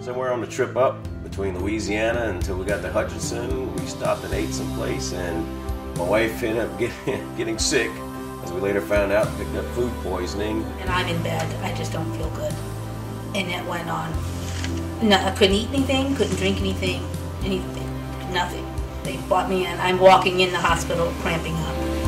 Somewhere on the trip up between Louisiana until we got to Hutchinson, we stopped and ate someplace, and my wife ended up getting, getting sick. As we later found out, picked up food poisoning. And I'm in bed. I just don't feel good. And it went on. No, I couldn't eat anything, couldn't drink anything, anything, nothing. They brought me in. I'm walking in the hospital, cramping up.